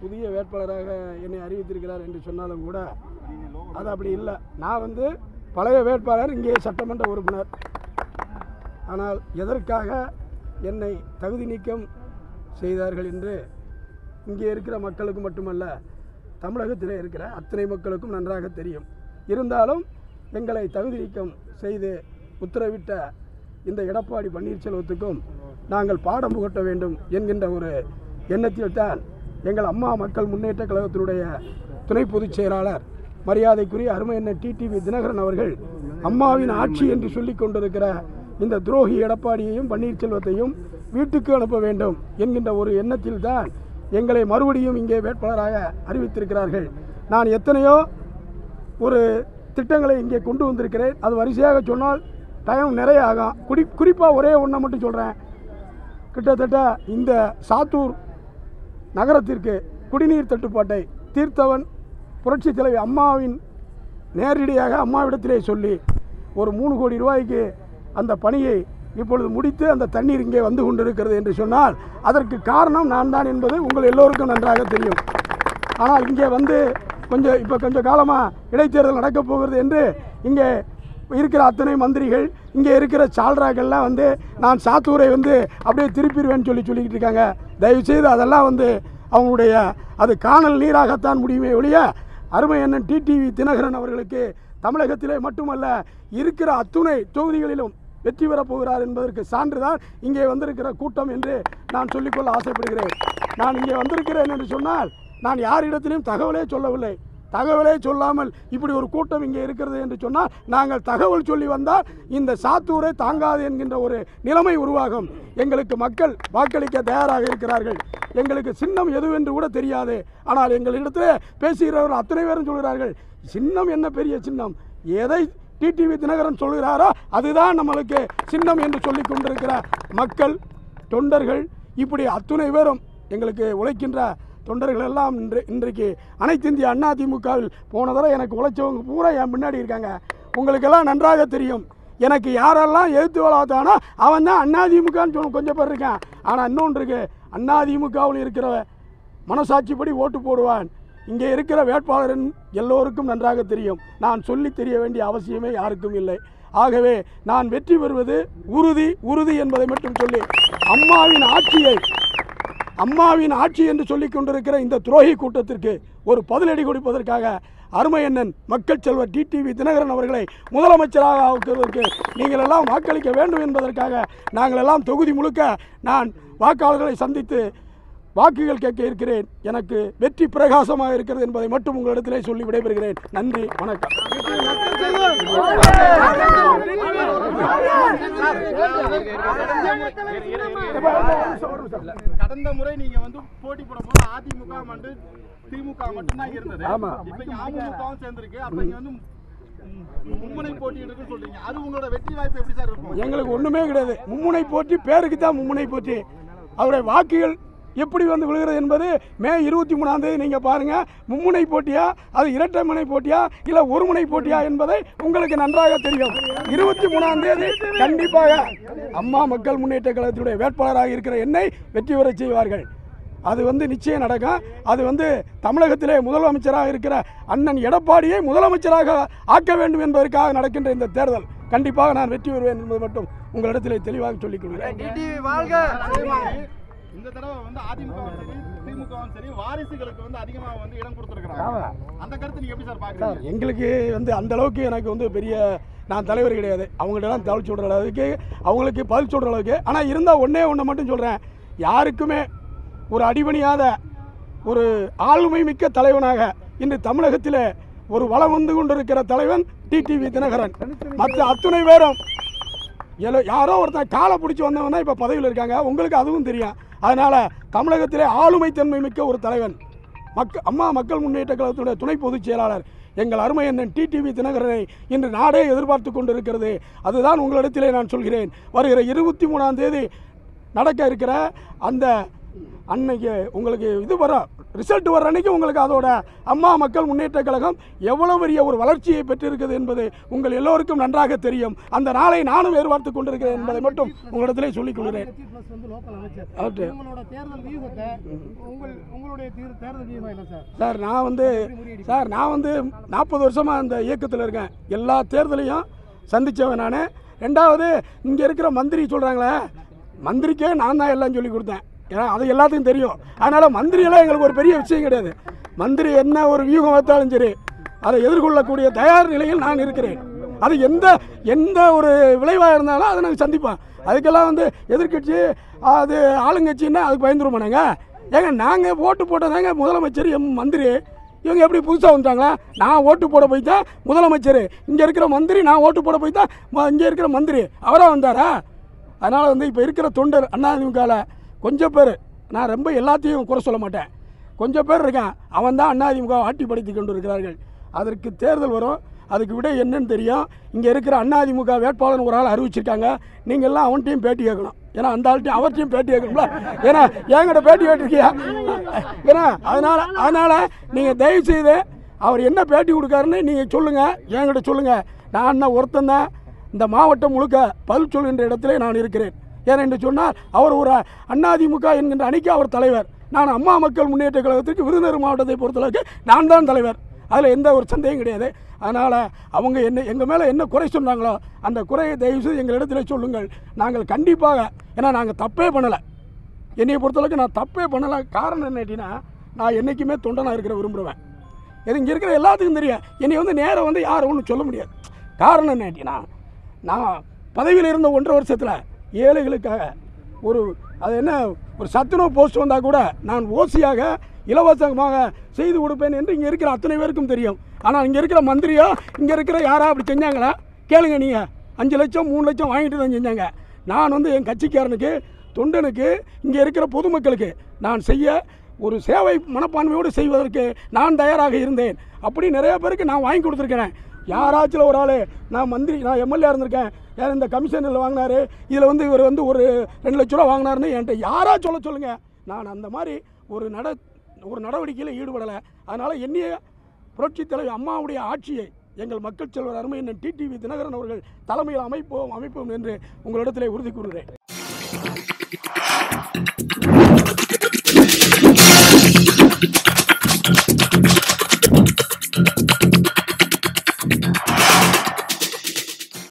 புதிய வேட்பாளராக என்னை அறிவித்திருக்கிறார் என்று சொன்னாலும் கூட அது அப்படி இல்லை. நான் வந்து பழைய வேட்பாளர் இங்கே சட்டமன்ற உறுப்பினர். ஆனால் எதற்காக என்னை தகுதி நீக்கம் செய்தார்கள் என்று இங்கே இருக்கிற மக்களுக்கு மட்டுமல்ல தமிழகத்தில் இருக்கிற அத்தனை மக்களுக்கும் நன்றாக தெரியும். இருந்தாலும் எங்களை தகுதி நீக்கம் செய்து உத்தரவிட்ட இந்த எடப்பாடி பன்னீர்செல்வத்துக்கும் நாங்கள் பாடம் புகட்ட வேண்டும் என்கின்ற ஒரு எண்ணத்தில் தான் எங்கள் அம்மா மக்கள் முன்னேற்ற கழகத்தினுடைய துணை பொதுச் செயலாளர் மரியாதைக்குரிய அருமை என்ன டிடிவி தினகரன் அவர்கள் அம்மாவின் ஆட்சி என்று சொல்லி கொண்டிருக்கிற இந்த துரோகி எடப்பாடியையும் பன்னீர்செல்வத்தையும் வீட்டுக்கு அனுப்ப வேண்டும் என்கின்ற ஒரு எண்ணத்தில் தான் எங்களை மறுபடியும் இங்கே வேட்பாளராக அறிவித்திருக்கிறார்கள். நான் எத்தனையோ ஒரு திட்டங்களை இங்கே கொண்டு வந்திருக்கிறேன். அது வரிசையாக சொன்னால் டைம் நிறைய ஆகும் குறி குறிப்பாக ஒரே ஒன்றை மட்டும் சொல்கிறேன் கிட்டத்தட்ட இந்த சாத்தூர் நகரத்திற்கு குடிநீர் தட்டுப்பாட்டை தீர்த்தவன் புரட்சி தலைவி அம்மாவின் நேரடியாக அம்மாவிடத்திலே சொல்லி ஒரு மூணு கோடி ரூபாய்க்கு அந்த பணியை இப்பொழுது முடித்து அந்த தண்ணீர் இங்கே வந்து கொண்டிருக்கிறது என்று சொன்னால் அதற்கு காரணம் நான் தான் என்பது உங்கள் எல்லோருக்கும் நன்றாக தெரியும். ஆனால் இங்கே வந்து கொஞ்சம் இப்போ கொஞ்சம் காலமாக இடைத்தேர்தல் நடக்கப் போகிறது என்று இங்கே இருக்கிற அத்தனை மந்திரிகள் இங்கே இருக்கிற சால்ராக்கள்லாம் வந்து நான் சாத்தூரை வந்து அப்படியே திருப்பிடுவேன்னு சொல்லி சொல்லிக்கிட்டு இருக்காங்க. தயவுசெய்து அதெல்லாம் வந்து அவங்களுடைய அது காணல் நீராகத்தான் முடியுமே ஒழிய அருமை அண்ணன் டிடிவி தினகரன் அவர்களுக்கு தமிழகத்திலே மட்டுமல்ல இருக்கிற அத்துணை தொகுதிகளிலும் வெற்றி பெறப் போகிறார் என்பதற்கு சான்றுதான் இங்கே வந்திருக்கிற கூட்டம் என்று நான் சொல்லிக்கொள்ள ஆசைப்படுகிறேன். நான் இங்கே வந்திருக்கிறேன் என்று சொன்னால் நான் யாரிடத்திலும் தகவலே சொல்லவில்லை. தகவலே சொல்லாமல் இப்படி ஒரு கூட்டம் இங்கே இருக்கிறது என்று சொன்னால் நாங்கள் தகவல் சொல்லி வந்தால் இந்த சாத்தூரை தாங்காது என்கின்ற ஒரு நிலைமை உருவாகும். எங்களுக்கு மக்கள் வாக்களிக்க தயாராக இருக்கிறார்கள். எங்களுக்கு சின்னம் எதுவென்று கூட தெரியாது. ஆனால் எங்களிடத்தில் பேசுகிறவர்கள் அத்தனை பேரும் சொல்கிறார்கள் சின்னம் என்ன பெரிய சின்னம்? எதை டிடிவி தினகரன் சொல்கிறாரோ அதுதான் நம்மளுக்கு சின்னம் என்று சொல்லி கொண்டிருக்கிற மக்கள் தொண்டர்கள் இப்படி அத்துணை பேரும் எங்களுக்கு உழைக்கின்ற தொண்டர்கள் எல்லாம் இன்று இன்றைக்கு அனைத்து இந்திய அண்ணா திமுகவில் போன தடவை எனக்கு உழைச்சவங்க பூரா என் முன்னாடி இருக்காங்க. உங்களுக்கெல்லாம் நன்றாக தெரியும். எனக்கு யாரெல்லாம் எதிர்த்து வளர்த்தானோ அவன் தான் அண்ணா திமுகன்னு சொல்ல கொஞ்சம் பேர் இருக்கான். ஆனால் இன்னொன்று இருக்குது அண்ணா திமுகவில் இருக்கிற மனசாட்சிப்படி ஓட்டு போடுவான். இங்கே இருக்கிற வேட்பாளரின் எல்லோருக்கும் நன்றாக தெரியும். நான் சொல்லி தெரிய வேண்டிய அவசியமே யாருக்கும் இல்லை. ஆகவே நான் வெற்றி பெறுவது உறுதி உறுதி என்பதை மட்டும் சொல்லி அம்மாவின் ஆட்சியை அம்மாவின் ஆட்சி என்று சொல்லிக் கொண்டிருக்கிற இந்த துரோகி கூட்டத்திற்கு ஒரு பதிலடி கொடுப்பதற்காக அருமை அண்ணன் மக்கள் செல்வர் டிடிவி தினகரன் அவர்களை முதலமைச்சராக ஆக்குவதற்கு நீங்கள் எல்லாம் வாக்களிக்க வேண்டும் என்பதற்காக நாங்கள் எல்லாம் தொகுதி முழுக்க நான் வாக்காளர்களை சந்தித்து வாக்குகள் கேட்க இருக்கிறேன். எனக்கு வெற்றி பிரகாசமாக இருக்கிறது என்பதை மட்டும் உங்களிடத்திலே சொல்லி விடைபெறுகிறேன். நன்றி வணக்கம். கடந்த முறை நீங்க வந்து போட்டி போடும் போது அதிமுக மற்றும் திமுக மட்டும்தான் இருந்தது. ஆமா. இப்ப அமமுகவும் சேர்ந்திருக்கு. அப்ப இங்க வந்து மும்முனை போட்டி இருக்குன்னு சொல்றீங்க. அது உங்களோட வெற்றி வாய்ப்பு எப்படி சார் இருக்கும்? எங்களுக்கு ஒன்றுமே கிடையாது. மும்முனை போட்டி பேருக்கு தான் மும்முனை போட்டி. அவருடைய வாக்குகள் எப்படி வந்து விழுகிறது என்பது மே இருபத்தி மூணாம் தேதி நீங்கள் பாருங்கள் மும்முனை போட்டியா? அது இரட்டை முனை போட்டியா? இல்லை ஒரு முனை போட்டியா என்பதை உங்களுக்கு நன்றாக தெரியும். இருபத்தி மூணாம் தேதி கண்டிப்பாக அம்மா மக்கள் முன்னேற்ற கழகத்துடைய வேட்பாளராக இருக்கிற என்னை வெற்றி பெறச் செய்வார்கள். அது வந்து நிச்சயம் நடக்கும். அது வந்து தமிழகத்திலே முதலமைச்சராக இருக்கிற அண்ணன் எடப்பாடியை முதலமைச்சராக ஆக்க வேண்டும் என்பதற்காக நடக்கின்ற இந்த தேர்தல். கண்டிப்பாக நான் வெற்றி பெறுவேன் என்பது மட்டும் உங்களிடத்திலே தெளிவாக சொல்லிக் கொள்கிறேன். இந்த தடவை வந்து அதிமுகவும் சரி திமுகவும் சரி வாரிசுகளுக்கு வந்து அதிகமாக வந்து இடம் கொடுத்துருக்காங்க அந்த கருத்து நீங்க எப்படி சார் பாக்குறீங்க எங்களுக்கு வந்து அந்த அளவுக்கு எனக்கு வந்து பெரிய நான் தலைவர் கிடையாது. அவங்கள்ட்டலாம் தகவல் சொல்கிற அளவுக்கு அவங்களுக்கு பதில் சொல்கிற அளவுக்கு. ஆனால் இருந்தால் ஒன்றே ஒன்று மட்டும் சொல்கிறேன் யாருக்குமே ஒரு அடிபணியாத ஒரு ஆளுமை மிக்க தலைவனாக இன்று தமிழகத்தில் ஒரு வளம் வந்து கொண்டிருக்கிற தலைவன் டிடிவி தினகரன். மற்ற அத்துணை பேரும் யாரோ ஒருத்தன் காலை பிடிச்சி வந்தவன் தான் இப்போ பதவியில் இருக்காங்க. உங்களுக்கு அதுவும் தெரியும். அதனால் தமிழகத்திலே ஆளுமை தன்மை மிக்க ஒரு தலைவன். மக்க அம்மா மக்கள் முன்னேற்ற கழகத்துடைய துணை பொதுச் செயலாளர் எங்கள் அருமை அண்ணன் டிடிவி தினகரனை இன்று நாடே எதிர்பார்த்து கொண்டிருக்கிறது. அதுதான் உங்களிடத்திலே நான் சொல்கிறேன். வருகிற இருபத்தி மூணாம் தேதி நடக்க இருக்கிற அந்த அன்னைக்கு உங்களுக்கு இது வரும் ரிசல்ட் வர்ற அன்னைக்கு உங்களுக்கு அதோட அம்மா மக்கள் முன்னேற்ற கழகம் எவ்வளவு பெரிய ஒரு வளர்ச்சியை பெற்றிருக்குது என்பது உங்கள் எல்லோருக்கும் நன்றாக தெரியும். அந்த நாளை நானும் எதிர்பார்த்து கொண்டிருக்கிறேன் என்பதை மட்டும் உங்களிடத்திலே சொல்லிக் கொள்கிறேன். சார்? சார் நான் வந்து சார் நான் வந்து நாற்பது வருஷமாக அந்த இயக்கத்தில் இருக்கேன். எல்லா தேர்தலையும் சந்தித்தவன் நான். ரெண்டாவது இங்கே இருக்கிற மந்திரி சொல்கிறாங்களே மந்திரிக்கே நான் தான் எல்லாம் சொல்லி கொடுத்தேன். ஏன்னா அது எல்லாத்துக்கும் தெரியும். அதனால் மந்திரியெல்லாம் எங்களுக்கு ஒரு பெரிய விஷயம் கிடையாது. மந்திரி என்ன ஒரு வியூகம் வைத்தாலும் சரி அதை எதிர்கொள்ளக்கூடிய தயார் நிலையில் நான் இருக்கிறேன். அது எந்த எந்த ஒரு விளைவாக இருந்தாலும் அதை நாங்கள் சந்திப்போம். அதுக்கெல்லாம் வந்து எதிர்க்கட்சி அது ஆளுங்கட்சின்னா அதுக்கு பயந்துருமா நாங்கள் ஏங்க நாங்கள் ஓட்டு போட்டதாங்க முதலமைச்சர் எம் மந்திரி. இவங்க எப்படி புதுசாக வந்துட்டாங்களா? நான் ஓட்டு போட போய் தான் முதலமைச்சர். இங்கே இருக்கிற மந்திரி நான் ஓட்டு போட போய் தான் இங்கே இருக்கிற மந்திரி. அவராக வந்தாரா? அதனால் வந்து இப்போ இருக்கிற தொண்டர் அதிமுகவில் கொஞ்சம் பேர். நான் ரொம்ப எல்லாத்தையும் குறை சொல்ல மாட்டேன். கொஞ்சம் பேர் இருக்கான். அவன் தான் அதிமுக ஆட்டிப்படுத்தி கொண்டு இருக்கிறார்கள். அதற்கு தேர்தல் வரும். அதுக்கு விட என்னன்னு தெரியும். இங்கே இருக்கிற அதிமுக வேட்பாளர் ஒரு ஆள் அறிவிச்சிருக்காங்க. நீங்கள்லாம் அவன்கிட்டையும் பேட்டி கேட்கணும். ஏன்னா அந்த ஆள்கிட்டையும் அவர்கிட்டையும் பேட்டி கேட்கணும்ல. ஏன்னா என்கிட்ட பேட்டி கேட்டிருக்கியா? ஏன்னா அதனால் அதனால் நீங்கள் தயவு செய்து அவர் என்ன பேட்டி கொடுக்காருன்னு நீங்கள் சொல்லுங்கள் என்கிட்ட சொல்லுங்கள் நான் என்ன ஒருத்தன் தான். இந்த மாவட்டம் முழுக்க பதில் சொல்கின்ற இடத்துல நான் இருக்கிறேன். ஏனென்று சொன்னால் அவர் ஒரு அதிமுக என்கின்ற அணிக்கு அவர் தலைவர். நான் அம்மா மக்கள் முன்னேற்ற கழகத்திற்கு விருதுநகர் மாவட்டத்தை பொறுத்தளவுக்கு நான் தான் தலைவர். அதில் எந்த ஒரு சந்தேகம் கிடையாது. அதனால் அவங்க என்ன எங்கள் மேலே என்ன குறை சொன்னாங்களோ அந்த குறையை தயவுசெய்து எங்கள் இடத்துல சொல்லுங்கள். நாங்கள் கண்டிப்பாக ஏன்னா நாங்கள் தப்பே பண்ணலை. என்னையை பொறுத்தளவுக்கு நான் தப்பே பண்ணலை. காரணம் என்ன நான் என்றைக்குமே தொண்டனாக இருக்கிற விரும்புகிறேன் இது இங்கே இருக்கிற எல்லாத்துக்கும் தெரியும். என்னை வந்து நேரம் வந்து யாரும் ஒன்றும் சொல்ல முடியாது. காரணம் என்ன கேட்டிங்கன்னா நான் பதவியில் இருந்த ஒன்றரை வருஷத்தில் ஏழைகளுக்காக. ஒரு அது என்ன ஒரு சத்துணவு போஸ்ட் வந்தால் கூட நான் ஓசியாக இலவசமாக செய்து கொடுப்பேன் என்று இங்கே இருக்கிற அத்தனை பேருக்கும் தெரியும். ஆனால் இங்கே இருக்கிற மந்திரியோ இங்கே இருக்கிற யாரா அப்படி செஞ்சாங்களா? கேளுங்க நீங்கள் அஞ்சு லட்சம் மூணு லட்சம் வாங்கிட்டு தான் செஞ்சாங்க. நான் வந்து என் கட்சிக்காரனுக்கு தொண்டனுக்கு இங்கே இருக்கிற பொதுமக்களுக்கு நான் செய்ய ஒரு சேவை மனப்பான்மையோடு செய்வதற்கு நான் தயாராக இருந்தேன். அப்படி நிறைய பேருக்கு நான் வாங்கி கொடுத்துருக்கிறேன். யாராச்சும் ஒரு ஆள் நான் மந்திரி நான் எம்எல்ஏ இருந்திருக்கேன். யார் இந்த கமிஷனில் வாங்கினாரு? இதில் வந்து இவர் வந்து ஒரு ரெண்டு லட்ச ரூபா வாங்கினாருன்னு என்கிட்ட யாராக சொல்ல சொல்லுங்கள் நான் அந்த மாதிரி ஒரு நட ஒரு நடவடிக்கையில் ஈடுபடலை. அதனால் என்னைய புரட்சித் தலைவர் அம்மாவுடைய ஆட்சியை எங்கள் மக்கள் செல்வர் அருமை என்ன டிடிவி தினகரன் அவர்கள் தலைமையில் அமைப்போம் அமைப்போம் என்று உங்களிடத்திலே உறுதி கூறுகிறேன்.